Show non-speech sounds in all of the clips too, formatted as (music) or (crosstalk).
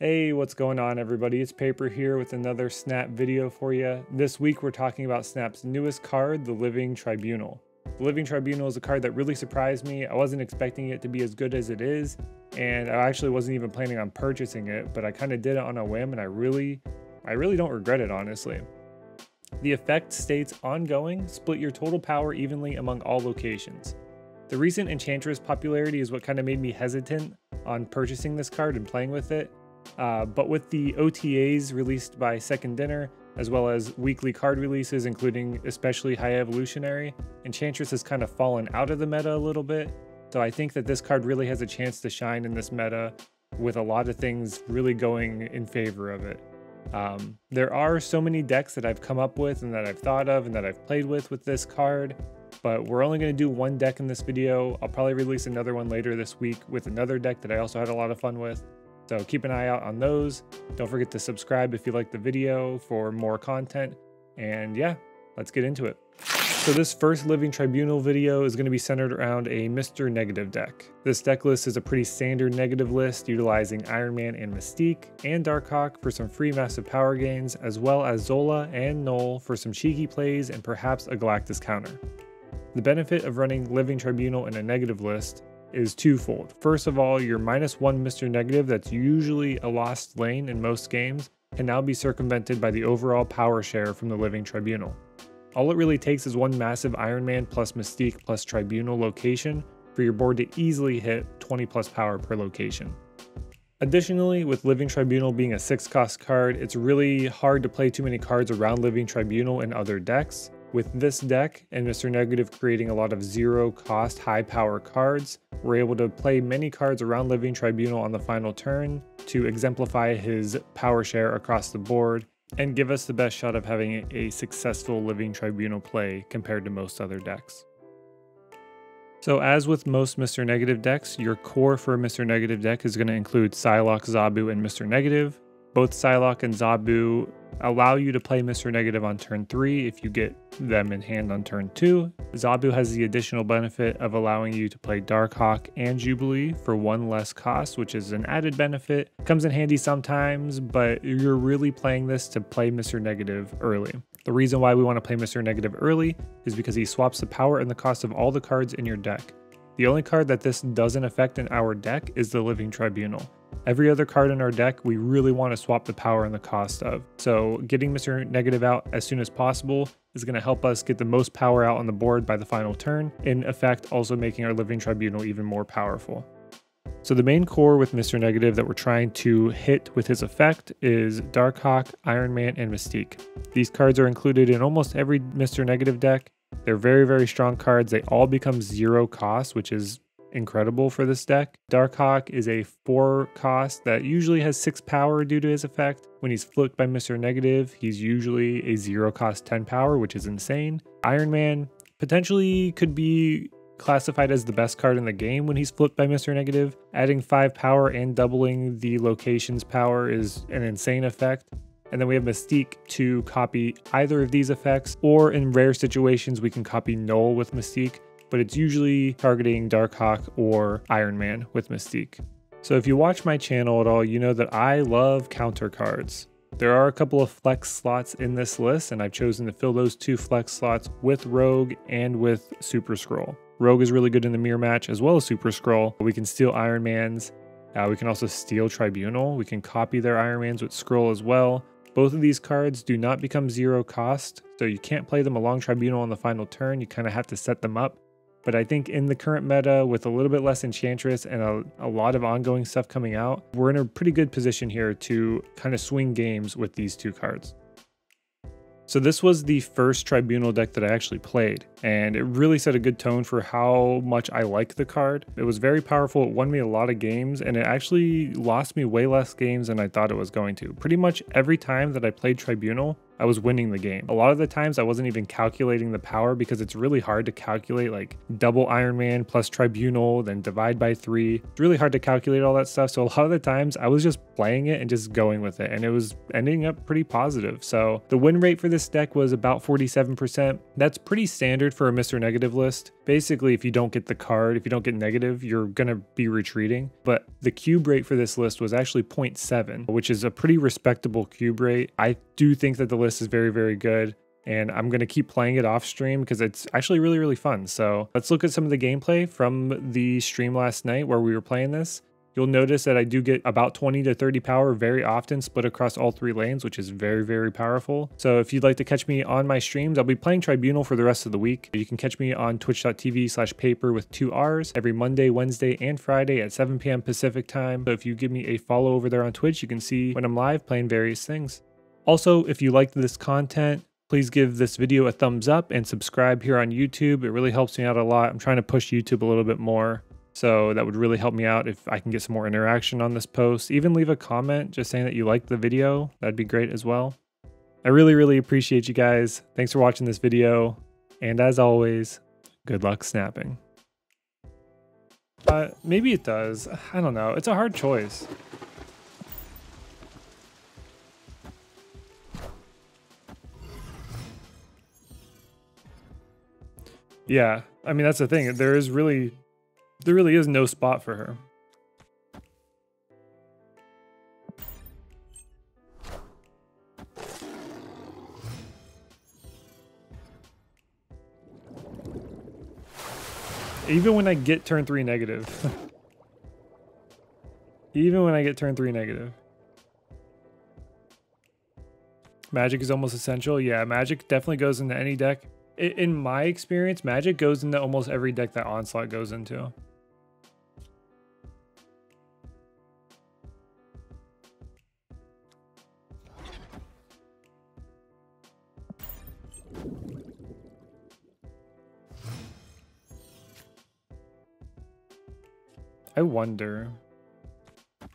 Hey, what's going on everybody? It's Paper here with another Snap video for you. This week we're talking about Snap's newest card, the Living Tribunal. The Living Tribunal is a card that really surprised me. I wasn't expecting it to be as good as it is, and I actually wasn't even planning on purchasing it, but I kind of did it on a whim and I really, I really don't regret it honestly. The effect states ongoing, split your total power evenly among all locations. The recent Enchantress popularity is what kind of made me hesitant on purchasing this card and playing with it, uh, but with the OTAs released by Second Dinner, as well as weekly card releases, including especially High Evolutionary, Enchantress has kind of fallen out of the meta a little bit. So I think that this card really has a chance to shine in this meta with a lot of things really going in favor of it. Um, there are so many decks that I've come up with and that I've thought of and that I've played with with this card, but we're only going to do one deck in this video. I'll probably release another one later this week with another deck that I also had a lot of fun with. So keep an eye out on those. Don't forget to subscribe if you like the video for more content. And yeah, let's get into it. So this first Living Tribunal video is going to be centered around a Mr. Negative deck. This deck list is a pretty standard negative list utilizing Iron Man and Mystique and Darkhawk for some free massive power gains, as well as Zola and Null for some cheeky plays and perhaps a Galactus counter. The benefit of running Living Tribunal in a negative list is twofold. First of all, your minus one Mr. Negative that's usually a lost lane in most games can now be circumvented by the overall power share from the Living Tribunal. All it really takes is one massive Iron Man plus Mystique plus Tribunal location for your board to easily hit 20 plus power per location. Additionally, with Living Tribunal being a 6 cost card, it's really hard to play too many cards around Living Tribunal in other decks, with this deck and Mr. Negative creating a lot of zero cost high power cards, we're able to play many cards around Living Tribunal on the final turn to exemplify his power share across the board and give us the best shot of having a successful Living Tribunal play compared to most other decks. So as with most Mr. Negative decks, your core for a Mr. Negative deck is going to include Psylocke, Zabu, and Mr. Negative. Both Psylocke and Zabu allow you to play Mr. Negative on turn 3 if you get them in hand on turn 2. Zabu has the additional benefit of allowing you to play Darkhawk and Jubilee for one less cost, which is an added benefit. Comes in handy sometimes, but you're really playing this to play Mr. Negative early. The reason why we want to play Mr. Negative early is because he swaps the power and the cost of all the cards in your deck. The only card that this doesn't affect in our deck is the Living Tribunal. Every other card in our deck, we really want to swap the power and the cost of. So getting Mr. Negative out as soon as possible is going to help us get the most power out on the board by the final turn, in effect also making our Living Tribunal even more powerful. So the main core with Mr. Negative that we're trying to hit with his effect is Darkhawk, Iron Man, and Mystique. These cards are included in almost every Mr. Negative deck. They're very, very strong cards. They all become zero cost, which is incredible for this deck. Darkhawk is a 4 cost that usually has 6 power due to his effect. When he's flipped by Mr. Negative, he's usually a 0 cost 10 power, which is insane. Iron Man potentially could be classified as the best card in the game when he's flipped by Mr. Negative. Adding 5 power and doubling the location's power is an insane effect. And then we have Mystique to copy either of these effects, or in rare situations, we can copy Null with Mystique but it's usually targeting Darkhawk or Iron Man with Mystique. So if you watch my channel at all, you know that I love counter cards. There are a couple of flex slots in this list, and I've chosen to fill those two flex slots with Rogue and with Super Skrull. Rogue is really good in the mirror match as well as Super Skrull. We can steal Iron Man's. Uh, we can also steal Tribunal. We can copy their Iron Mans with Skrull as well. Both of these cards do not become zero cost, so you can't play them along Tribunal on the final turn. You kind of have to set them up. But I think in the current meta, with a little bit less Enchantress and a, a lot of ongoing stuff coming out, we're in a pretty good position here to kind of swing games with these two cards. So this was the first Tribunal deck that I actually played, and it really set a good tone for how much I like the card. It was very powerful, it won me a lot of games, and it actually lost me way less games than I thought it was going to. Pretty much every time that I played Tribunal, I was winning the game. A lot of the times I wasn't even calculating the power because it's really hard to calculate like double Iron Man plus Tribunal, then divide by three. It's really hard to calculate all that stuff. So a lot of the times I was just playing it and just going with it and it was ending up pretty positive. So the win rate for this deck was about 47%. That's pretty standard for a Mr. Negative list. Basically, if you don't get the card, if you don't get negative, you're going to be retreating. But the cube rate for this list was actually 0.7, which is a pretty respectable cube rate. I do think that the list is very, very good and I'm going to keep playing it off stream because it's actually really, really fun. So let's look at some of the gameplay from the stream last night where we were playing this. You'll notice that I do get about 20 to 30 power very often split across all three lanes, which is very, very powerful. So if you'd like to catch me on my streams, I'll be playing Tribunal for the rest of the week. You can catch me on twitch.tv slash paper with two R's every Monday, Wednesday, and Friday at 7 p.m. Pacific time. So if you give me a follow over there on Twitch, you can see when I'm live playing various things. Also, if you liked this content, Please give this video a thumbs up and subscribe here on YouTube. It really helps me out a lot. I'm trying to push YouTube a little bit more. So that would really help me out if I can get some more interaction on this post. Even leave a comment just saying that you liked the video. That'd be great as well. I really, really appreciate you guys. Thanks for watching this video. And as always, good luck snapping. Uh, maybe it does. I don't know. It's a hard choice. Yeah, I mean that's the thing. There is really, there really is no spot for her. Even when I get turn three negative. (laughs) Even when I get turn three negative. Magik is almost essential. Yeah, Magik definitely goes into any deck in my experience, Magik goes into almost every deck that Onslaught goes into. Wonder.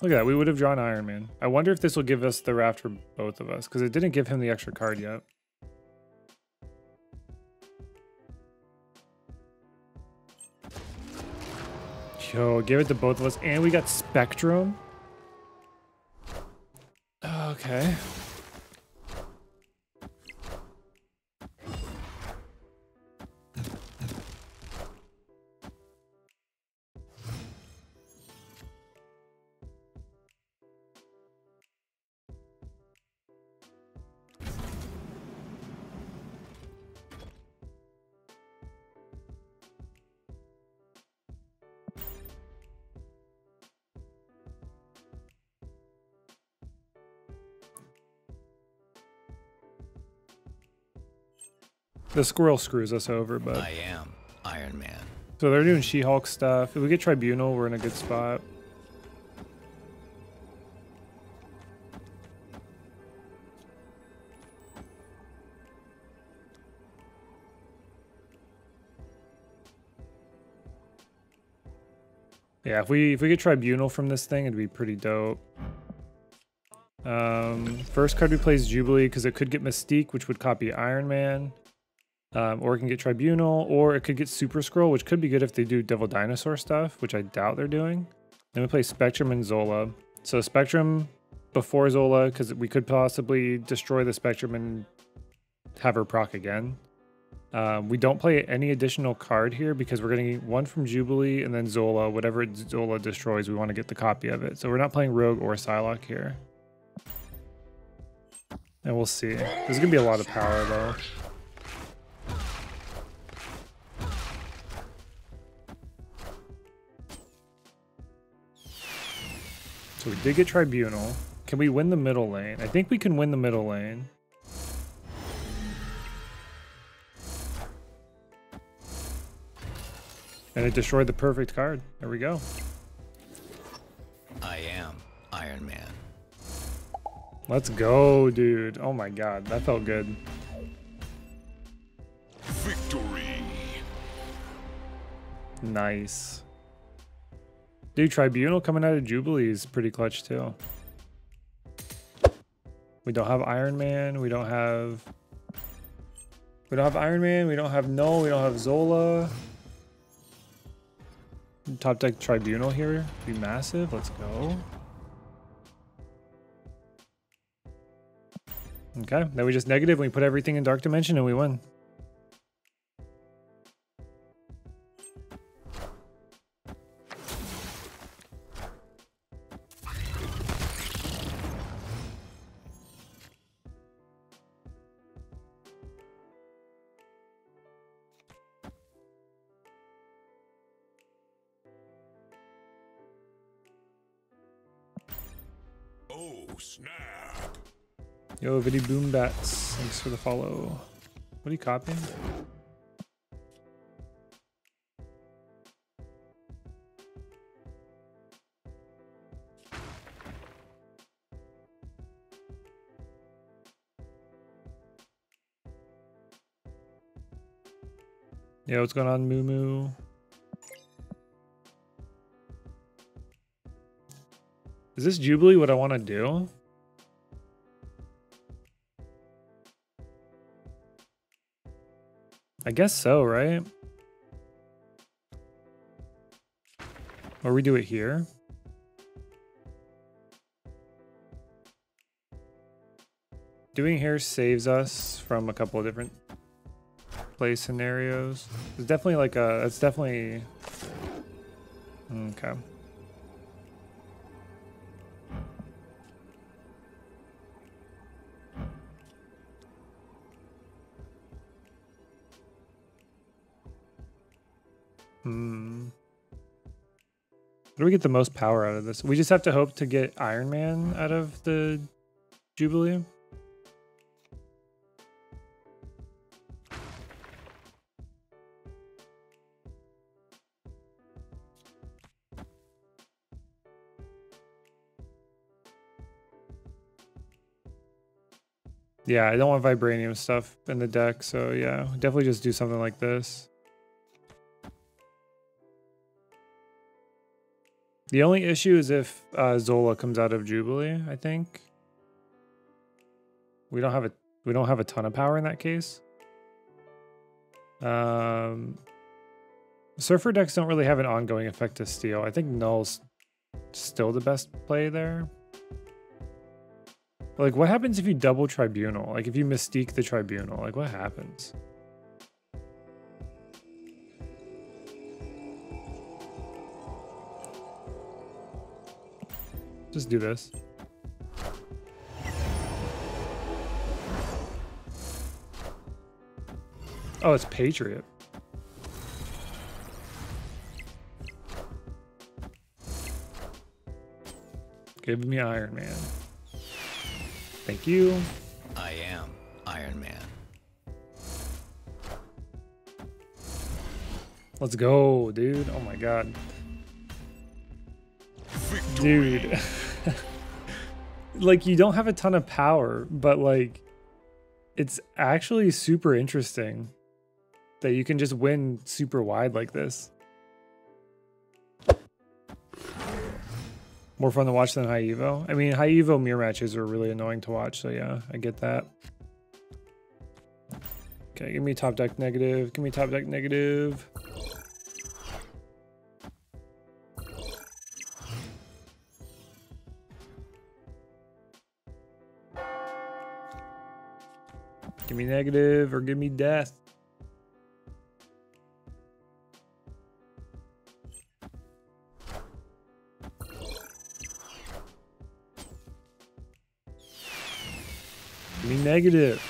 Look at that, we would have drawn Iron Man. I wonder if this will give us the raft for both of us, because it didn't give him the extra card yet. Yo, give it to both of us. And we got Spectrum. Okay. The squirrel screws us over, but... I am Iron Man. So they're doing She-Hulk stuff. If we get Tribunal, we're in a good spot. Yeah, if we if we get Tribunal from this thing, it'd be pretty dope. Um, first card we play is Jubilee because it could get Mystique, which would copy Iron Man. Um, or it can get Tribunal, or it could get Super Skrull, which could be good if they do Devil Dinosaur stuff, which I doubt they're doing. Then we play Spectrum and Zola. So Spectrum before Zola, because we could possibly destroy the Spectrum and have her proc again. Um, we don't play any additional card here because we're getting one from Jubilee and then Zola. Whatever Zola destroys, we want to get the copy of it. So we're not playing Rogue or Psylocke here. And we'll see. There's going to be a lot of power though. So we did get Tribunal. Can we win the middle lane? I think we can win the middle lane. And it destroyed the perfect card. There we go. I am Iron Man. Let's go, dude. Oh my god, that felt good. Victory. Nice. Dude, Tribunal coming out of Jubilee is pretty clutch too. We don't have Iron Man. We don't have... We don't have Iron Man. We don't have Null. We don't have Zola. Top deck Tribunal here. Be massive. Let's go. Okay, then we just negative. We put everything in Dark Dimension and we win. Yo, Viddy Boom Bats. Thanks for the follow. What are you copying? Yeah, what's going on, Moo Moo? Is this Jubilee what I want to do? I guess so, right? Or we do it here. Doing here saves us from a couple of different play scenarios. It's definitely like a, it's definitely, okay. Hmm. How do we get the most power out of this? We just have to hope to get Iron Man out of the Jubilee. Yeah, I don't want vibranium stuff in the deck, so yeah, definitely just do something like this. The only issue is if uh, Zola comes out of Jubilee, I think. We don't have a we don't have a ton of power in that case. Um, Surfer decks don't really have an ongoing effect to steal. I think Null's still the best play there. Like, what happens if you double Tribunal? Like, if you Mystique the Tribunal, like, what happens? Just do this. Oh, it's Patriot. Give me Iron Man. Thank you. I am Iron Man. Let's go, dude. Oh my god. Dude. (laughs) like you don't have a ton of power, but like it's actually super interesting that you can just win super wide like this. More fun to watch than High Evo. I mean, High Evo mirror matches are really annoying to watch, so yeah, I get that. Okay, give me top deck negative. Give me top deck negative. Me negative or give me death. Give me negative.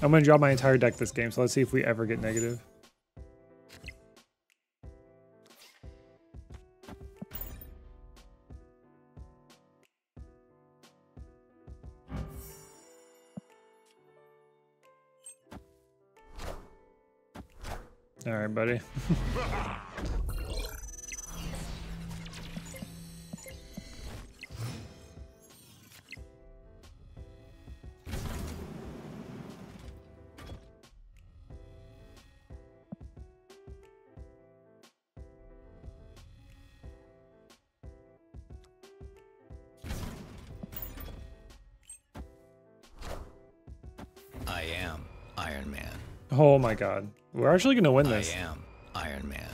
I'm going to draw my entire deck this game, so let's see if we ever get negative. I am Iron Man. Oh my god. We're actually going to win this. I am Iron Man.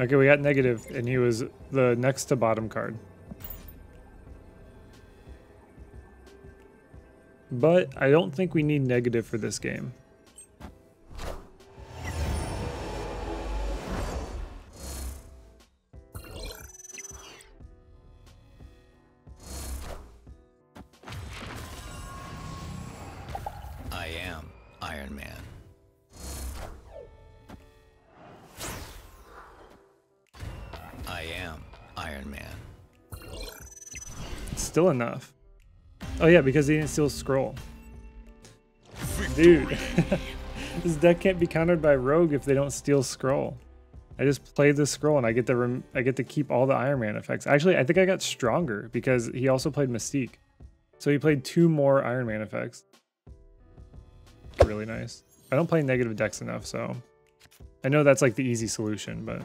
Okay, we got negative, and he was the next to bottom card. But I don't think we need negative for this game. Iron Man. I am Iron Man. Still enough. Oh yeah, because he didn't steal Skrull. Dude, (laughs) this deck can't be countered by Rogue if they don't steal Skrull. I just played the Skrull and I get the I get to keep all the Iron Man effects. Actually, I think I got stronger because he also played Mystique. So he played two more Iron Man effects. Really nice. I don't play negative decks enough, so I know that's like the easy solution, but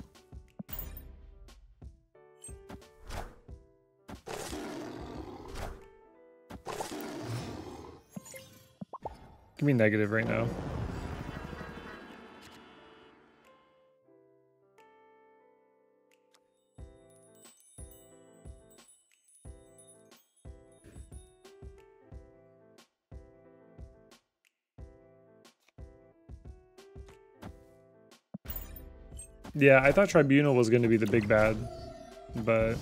Give me negative right now. Yeah, I thought Tribunal was going to be the big bad, but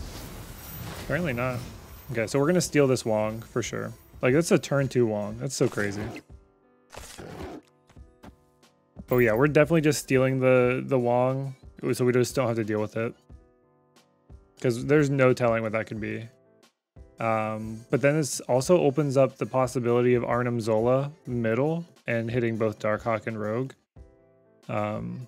apparently not. Okay, so we're going to steal this Wong for sure. Like, that's a turn two Wong. That's so crazy. Oh yeah, we're definitely just stealing the, the Wong, so we just don't have to deal with it. Because there's no telling what that could be. Um, but then this also opens up the possibility of Arnim Zola middle and hitting both Darkhawk and Rogue. Um,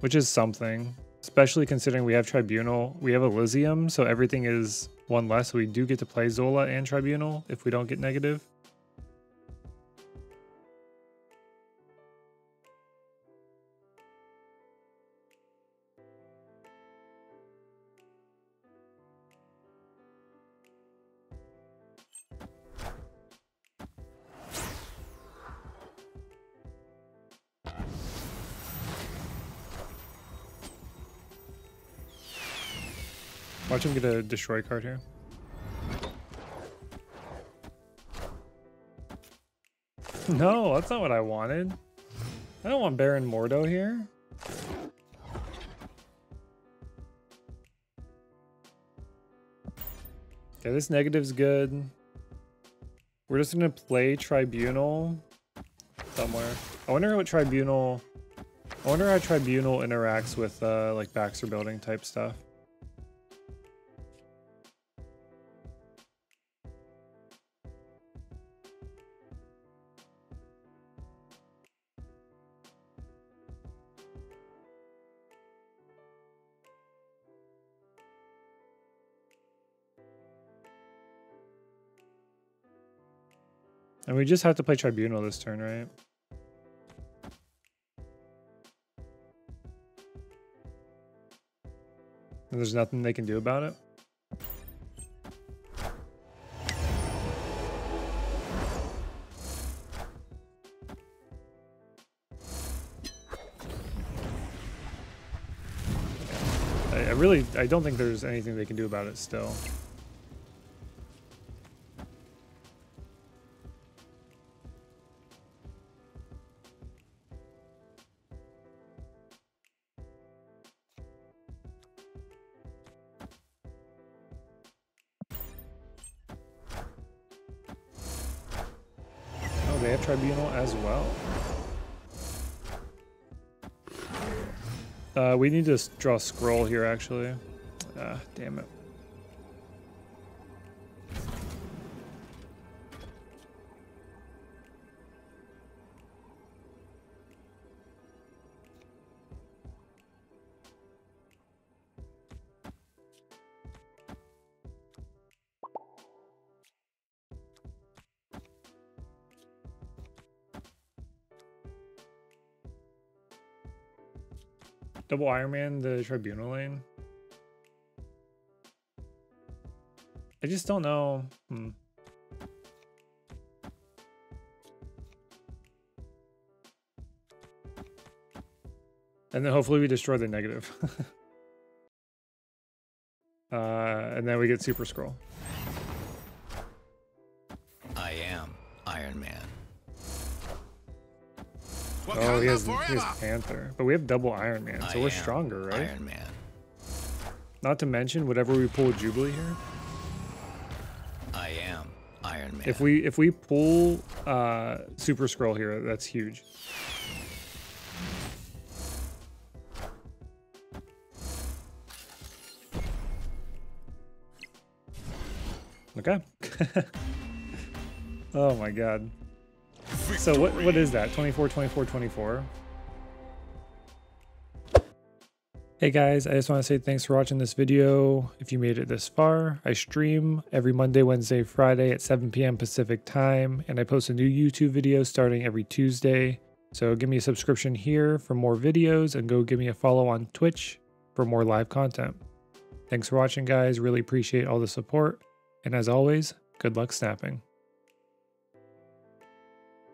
which is something, especially considering we have Tribunal, we have Elysium, so everything is one less. So we do get to play Zola and Tribunal if we don't get negative. Watch him get a destroy card here. No, that's not what I wanted. I don't want Baron Mordo here. Okay, this negative's good. We're just gonna play Tribunal somewhere. I wonder what Tribunal... I wonder how Tribunal interacts with, uh, like, Baxter Building type stuff. We just have to play Tribunal this turn, right? And there's nothing they can do about it? I, I really, I don't think there's anything they can do about it still. Uh, we need to draw a Skrull here, actually. Ah, damn it. Double Iron Man, the Tribunal lane. I just don't know. Hmm. And then hopefully we destroy the negative. (laughs) uh, and then we get Super Skrull. I am Iron Man. Oh, he has, he has Panther. But we have double Iron Man, so I we're stronger, right? Iron Man. Not to mention, whatever we pull Jubilee here. I am Iron Man. If we if we pull uh, Super Skrull here, that's huge. Okay. (laughs) oh my god. So what what is that? 24, 24, 24? Hey guys, I just want to say thanks for watching this video. If you made it this far, I stream every Monday, Wednesday, Friday at 7 p.m. Pacific time, and I post a new YouTube video starting every Tuesday. So give me a subscription here for more videos and go give me a follow on Twitch for more live content. Thanks for watching guys, really appreciate all the support, and as always, good luck snapping.